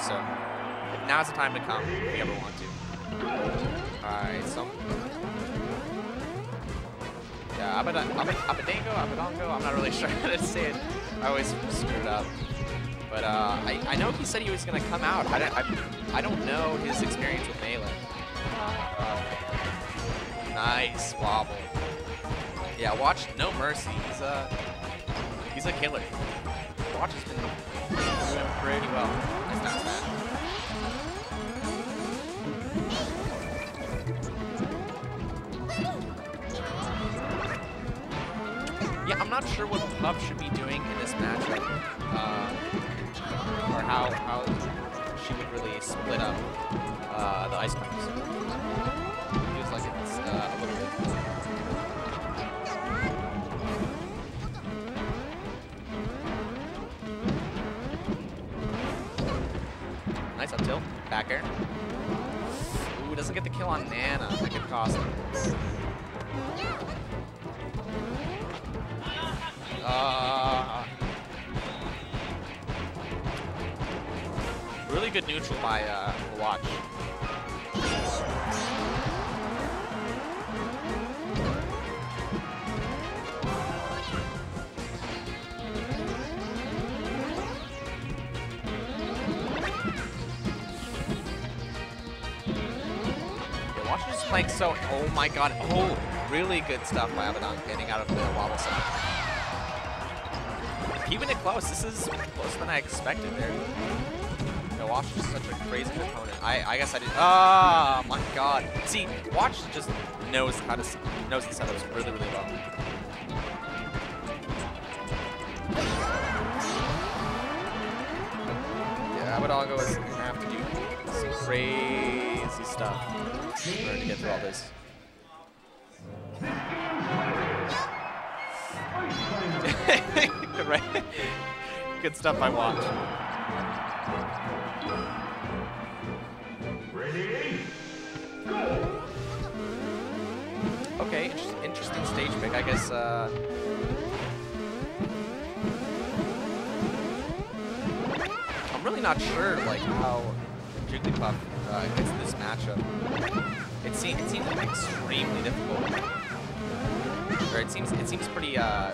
so now's the time to come if you ever want to. Alright, so... Yeah, Abad Abad Abadango, Abadango, I'm not really sure how to say it. I always screw it up. But uh, I, I know he said he was going to come out. I don't, I, I don't know his experience with Melee. Uh, nice wobble. Yeah, watch No Mercy. He's a, he's a killer. Watch has been not sure what Puff should be doing in this matchup, uh, or how how she would really split up uh, the ice creams. Feels like it's uh, a little bit. Nice up tilt, back air. Ooh, doesn't get the kill on Nana. That could cost him. Really good neutral by uh, Watch. Playing so. Oh my god. Oh, really good stuff by Abaddon getting out of the wobble set keeping it close. This is closer than I expected there. Yeah, Watch is such a crazy opponent. I, I guess I did. Oh my god. See, Watch just knows how to knows the setups really, really well. Yeah, Abadango is gonna have to do some crazy stuff in order to get through all this. right? Good stuff I watch. Okay, inter interesting stage pick. I guess. Uh, I'm really not sure like how Jigglypuff uh, gets this matchup. It seems it seems extremely difficult. Or it seems it seems pretty uh,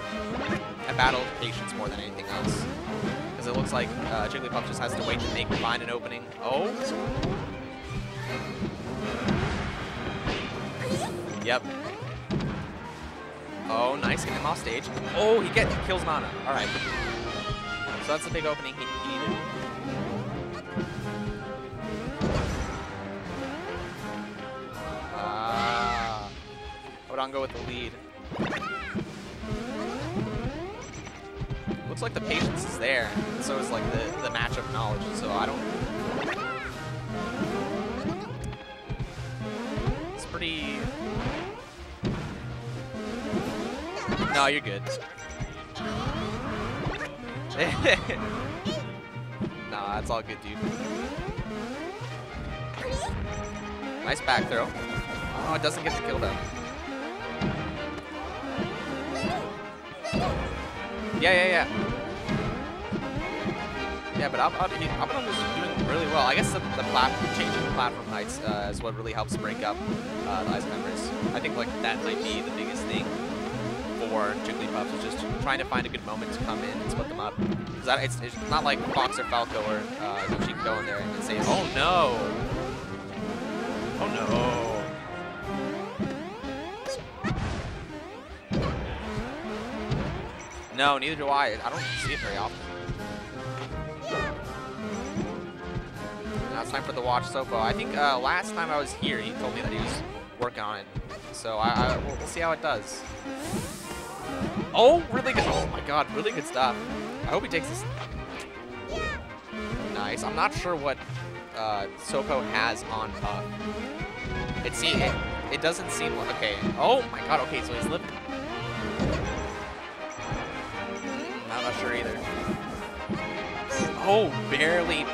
a battle of patience more than anything else. Because it looks like uh, Jigglypuff just has to wait to make find an opening. Oh. Yep. Oh, nice. Get him off stage. Oh, he get kills Nana. All right. So that's the big opening he, needed. Ah. Odongo with the lead. Like the patience is there, so is like the, the matchup knowledge, so I don't... It's pretty... No, you're good. nah, that's all good, dude. Nice back throw. Oh, it doesn't get the kill though. Yeah, yeah, yeah. Yeah, but Abaddon is doing really well. I guess the, the platform, changing the platform heights uh, is what really helps break up uh, the ice members. I think like that might be the biggest thing for Jigglypuff is just trying to find a good moment to come in and split them up. Because it's, it's not like Fox or Falco or uh, Yoshi can go in there and say, oh no! Oh no! No, neither do I. I don't see it very often. Now it's time for the watch Sopo. I think uh, last time I was here, he told me that he was working on it. So I, I we'll, we'll see how it does. Oh, really good. Oh my god, really good stuff. I hope he takes this. Nice. I'm not sure what uh, Sopo has on Puff. It, see, it, it doesn't seem like, okay. Oh my god, okay, so he's living. I'm not sure either. Oh, barely.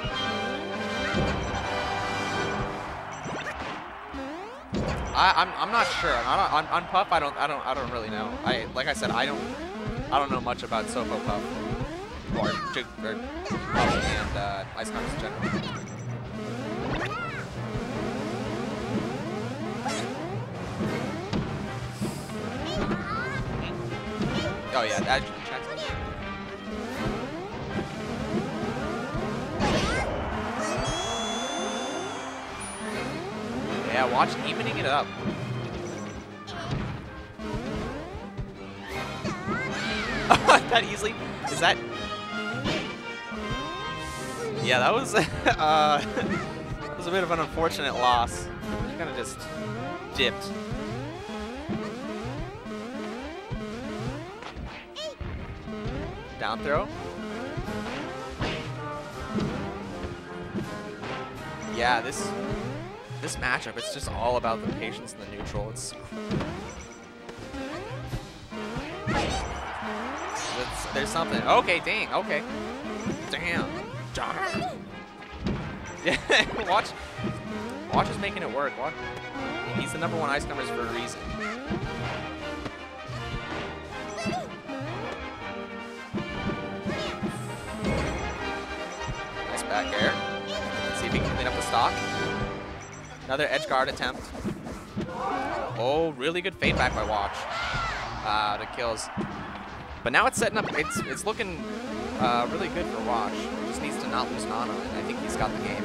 I, I'm I'm not sure. On, on, on Puff, I don't I don't I don't really know. I like I said I don't I don't know much about Sopo Puff. or, or Bubble and uh, Ice Climbers in general. Oh yeah, that. Yeah, watch evening it up. that easily? Is that? Yeah, that was uh, that was a bit of an unfortunate loss. Kind of just dipped. Down throw. Yeah, this this matchup, it's just all about the patience and the neutral. It's, there's something. Okay, dang. Okay, damn. Darn. Yeah, watch. Watch is making it work. Watch. He's the number one ice numbers for a reason. Nice back air. Let's see if he can clean up the stock. Another edge guard attempt. Oh, really good fade back by Watch. Uh, the kills. But now it's setting up. It's it's looking uh, really good for Watch. He just needs to not lose Nana, and I think he's got the game.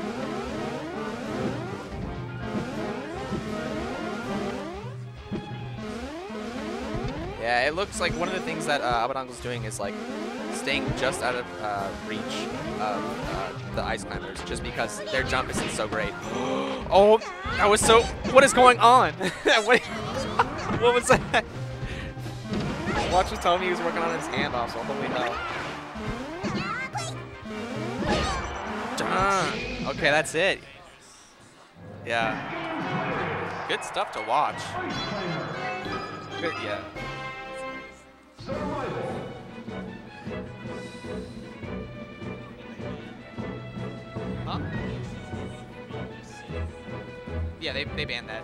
Yeah, it looks like one of the things that uh, Abadango's doing is like staying just out of uh, reach of uh, the ice climbers, just because their jump isn't so great. oh, that was so. What is going on? what, what was that? Watch was telling me he was working on his handoff, so holy hell. Dun. Okay, that's it. Yeah. Good stuff to watch. Good, yeah. Huh? Yeah, they, they banned that.